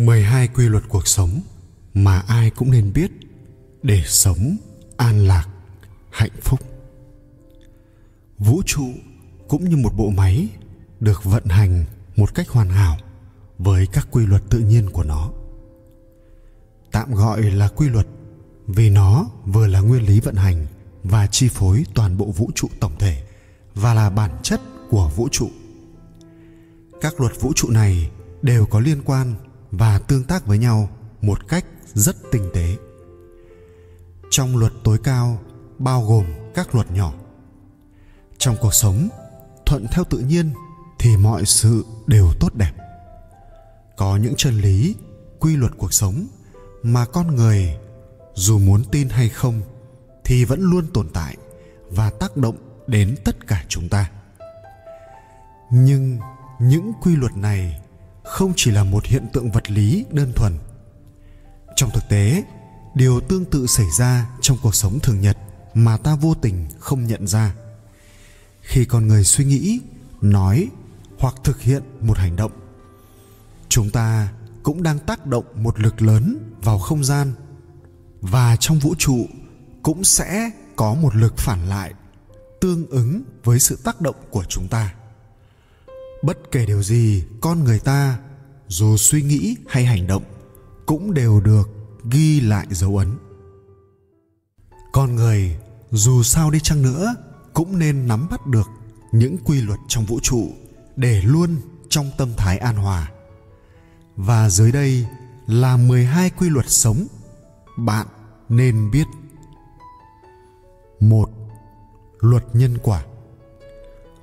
12 quy luật cuộc sống mà ai cũng nên biết để sống an lạc, hạnh phúc. Vũ trụ cũng như một bộ máy được vận hành một cách hoàn hảo với các quy luật tự nhiên của nó. Tạm gọi là quy luật vì nó vừa là nguyên lý vận hành và chi phối toàn bộ vũ trụ tổng thể và là bản chất của vũ trụ. Các luật vũ trụ này đều có liên quan và tương tác với nhau một cách rất tinh tế. Trong luật tối cao bao gồm các luật nhỏ. Trong cuộc sống, thuận theo tự nhiên thì mọi sự đều tốt đẹp. Có những chân lý, quy luật cuộc sống mà con người dù muốn tin hay không thì vẫn luôn tồn tại và tác động đến tất cả chúng ta. Nhưng những quy luật này không chỉ là một hiện tượng vật lý đơn thuần. Trong thực tế, điều tương tự xảy ra trong cuộc sống thường nhật mà ta vô tình không nhận ra. Khi con người suy nghĩ, nói hoặc thực hiện một hành động, chúng ta cũng đang tác động một lực lớn vào không gian và trong vũ trụ cũng sẽ có một lực phản lại tương ứng với sự tác động của chúng ta bất kể điều gì, con người ta, dù suy nghĩ hay hành động, cũng đều được ghi lại dấu ấn con người, dù sao đi chăng nữa, cũng nên nắm bắt được những quy luật trong vũ trụ để luôn trong tâm thái an hòa. Và dưới đây là 12 quy luật sống bạn nên biết. một, Luật nhân quả.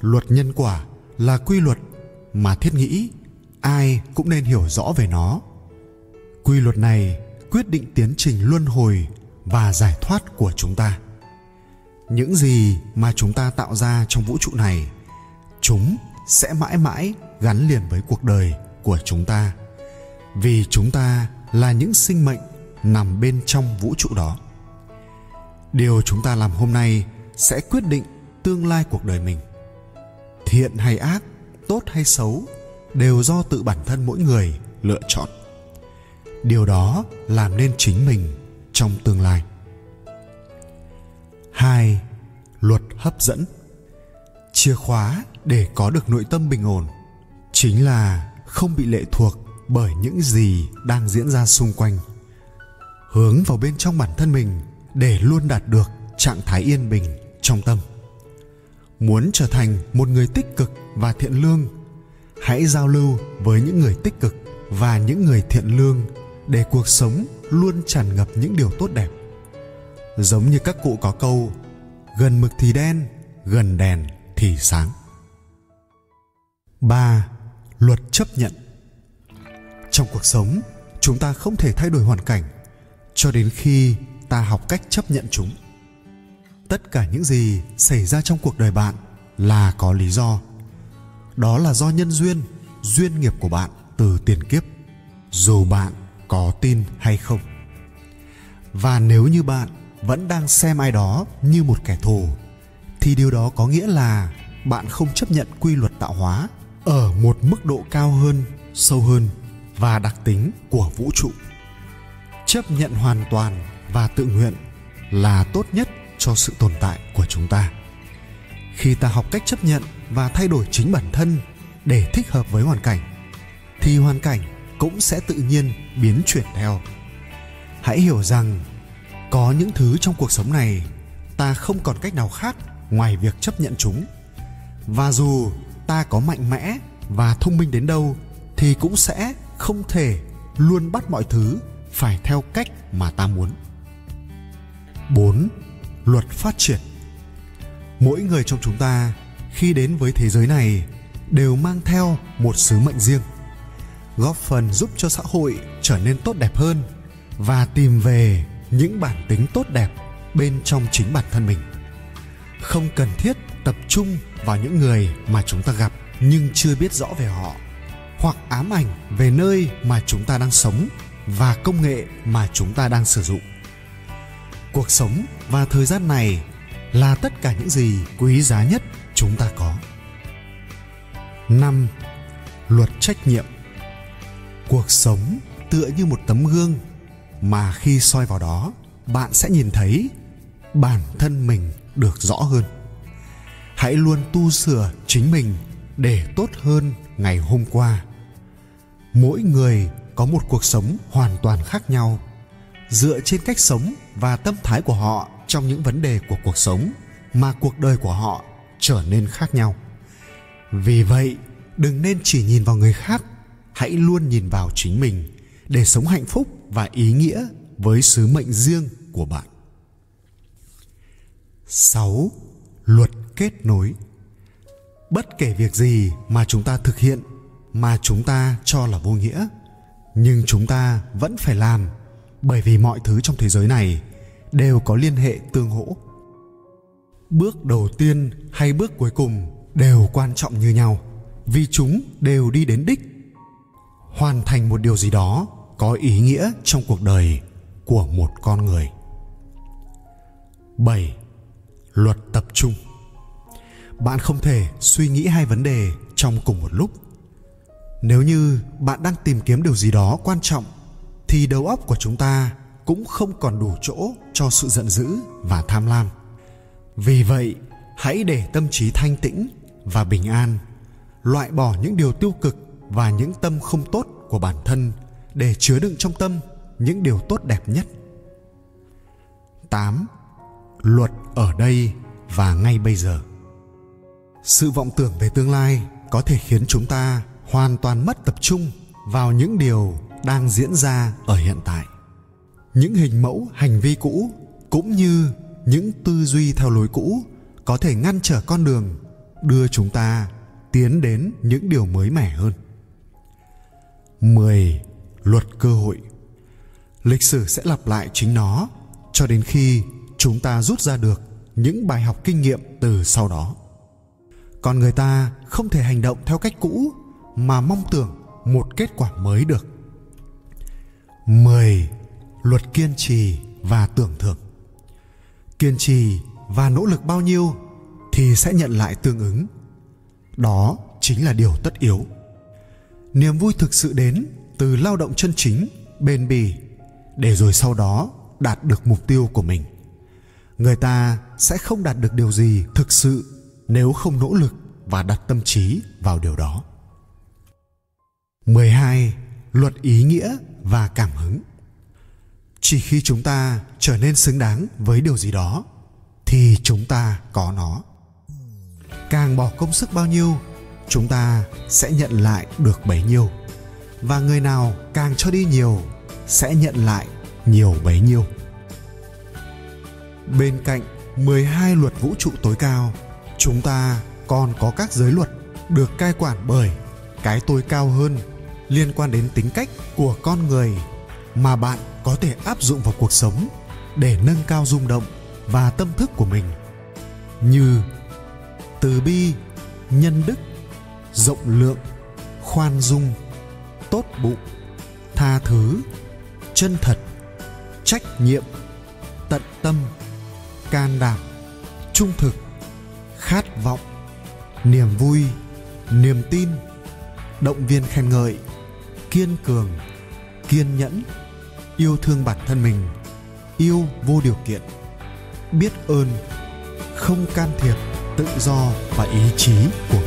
Luật nhân quả là quy luật mà thiết nghĩ ai cũng nên hiểu rõ về nó. Quy luật này quyết định tiến trình luân hồi và giải thoát của chúng ta. Những gì mà chúng ta tạo ra trong vũ trụ này, chúng sẽ mãi mãi gắn liền với cuộc đời của chúng ta, vì chúng ta là những sinh mệnh nằm bên trong vũ trụ đó. Điều chúng ta làm hôm nay sẽ quyết định tương lai cuộc đời mình thiện hay ác, tốt hay xấu, đều do tự bản thân mỗi người lựa chọn. Điều đó làm nên chính mình trong tương lai. Hai, luật hấp dẫn. Chìa khóa để có được nội tâm bình ổn chính là không bị lệ thuộc bởi những gì đang diễn ra xung quanh. Hướng vào bên trong bản thân mình để luôn đạt được trạng thái yên bình trong tâm muốn trở thành một người tích cực và thiện lương, hãy giao lưu với những người tích cực và những người thiện lương để cuộc sống luôn tràn ngập những điều tốt đẹp. Giống như các cụ có câu, gần mực thì đen, gần đèn thì sáng. Ba, luật chấp nhận. Trong cuộc sống, chúng ta không thể thay đổi hoàn cảnh cho đến khi ta học cách chấp nhận chúng tất cả những gì xảy ra trong cuộc đời bạn là có lý do. Đó là do nhân duyên duyên nghiệp của bạn từ tiền kiếp, dù bạn có tin hay không. Và nếu như bạn vẫn đang xem ai đó như một kẻ thù, thì điều đó có nghĩa là bạn không chấp nhận quy luật tạo hóa ở một mức độ cao hơn, sâu hơn và đặc tính của vũ trụ. Chấp nhận hoàn toàn và tự nguyện là tốt nhất cho sự tồn tại của chúng ta. Khi ta học cách chấp nhận và thay đổi chính bản thân để thích hợp với hoàn cảnh, thì hoàn cảnh cũng sẽ tự nhiên biến chuyển theo. Hãy hiểu rằng, có những thứ trong cuộc sống này ta không còn cách nào khác ngoài việc chấp nhận chúng. Và dù ta có mạnh mẽ và thông minh đến đâu, thì cũng sẽ không thể luôn bắt mọi thứ phải theo cách mà ta muốn. 4. Luật phát triển. Mỗi người trong chúng ta khi đến với thế giới này đều mang theo một sứ mệnh riêng, góp phần giúp cho xã hội trở nên tốt đẹp hơn và tìm về những bản tính tốt đẹp bên trong chính bản thân mình. Không cần thiết tập trung vào những người mà chúng ta gặp nhưng chưa biết rõ về họ, hoặc ám ảnh về nơi mà chúng ta đang sống và công nghệ mà chúng ta đang sử dụng cuộc sống và thời gian này là tất cả những gì quý giá nhất chúng ta có. Năm, luật trách nhiệm. Cuộc sống tựa như một tấm gương mà khi soi vào đó, bạn sẽ nhìn thấy bản thân mình được rõ hơn. Hãy luôn tu sửa chính mình để tốt hơn ngày hôm qua. Mỗi người có một cuộc sống hoàn toàn khác nhau dựa trên cách sống và tâm thái của họ trong những vấn đề của cuộc sống mà cuộc đời của họ trở nên khác nhau vì vậy đừng nên chỉ nhìn vào người khác hãy luôn nhìn vào chính mình để sống hạnh phúc và ý nghĩa với sứ mệnh riêng của bạn 6. Luật kết nối Bất kể việc gì mà chúng ta thực hiện mà chúng ta cho là vô nghĩa, nhưng chúng ta vẫn phải làm bởi vì mọi thứ trong thế giới này đều có liên hệ tương hỗ. Bước đầu tiên hay bước cuối cùng đều quan trọng như nhau, vì chúng đều đi đến đích. Hoàn thành một điều gì đó có ý nghĩa trong cuộc đời của một con người. 7 luật tập trung bạn không thể suy nghĩ hai vấn đề trong cùng một lúc nếu như bạn đang tìm kiếm điều gì đó quan trọng thì đầu óc của chúng ta cũng không còn đủ chỗ cho sự giận dữ và tham lam. Vì vậy, hãy để tâm trí thanh tĩnh và bình an, loại bỏ những điều tiêu cực và những tâm không tốt của bản thân để chứa đựng trong tâm những điều tốt đẹp nhất. 8 luật ở đây và ngay bây giờ. Sự vọng tưởng về tương lai có thể khiến chúng ta hoàn toàn mất tập trung vào những điều đang diễn ra ở hiện tại. Những hình mẫu, hành vi cũ cũng như những tư duy theo lối cũ có thể ngăn trở con đường đưa chúng ta tiến đến những điều mới mẻ hơn. 10. Luật cơ hội. Lịch sử sẽ lặp lại chính nó cho đến khi chúng ta rút ra được những bài học kinh nghiệm từ sau đó. Còn người ta không thể hành động theo cách cũ mà mong tưởng một kết quả mới được. 10. Luật kiên trì và tưởng thưởng Kiên trì và nỗ lực bao nhiêu thì sẽ nhận lại tương ứng. Đó chính là điều tất yếu. Niềm vui thực sự đến từ lao động chân chính, bền bỉ để rồi sau đó đạt được mục tiêu của mình người ta sẽ không đạt được điều gì thực sự nếu không nỗ lực và đặt tâm trí vào điều đó. 12. Luật ý nghĩa và cảm hứng. Chỉ khi chúng ta trở nên xứng đáng với điều gì đó thì chúng ta có nó. Càng bỏ công sức bao nhiêu, chúng ta sẽ nhận lại được bấy nhiêu. Và người nào càng cho đi nhiều sẽ nhận lại nhiều bấy nhiêu. Bên cạnh 12 luật vũ trụ tối cao, chúng ta còn có các giới luật được cai quản bởi cái tối cao hơn liên quan đến tính cách của con người mà bạn có thể áp dụng vào cuộc sống để nâng cao rung động và tâm thức của mình. Như từ bi, nhân đức, rộng lượng, khoan dung, tốt bụng, tha thứ, chân thật, trách nhiệm, tận tâm, can đảm, trung thực, khát vọng, niềm vui, niềm tin, động viên khen ngợi kiên cường, kiên nhẫn, yêu thương bản thân mình, yêu vô điều kiện, biết ơn, không can thiệp tự do và ý chí của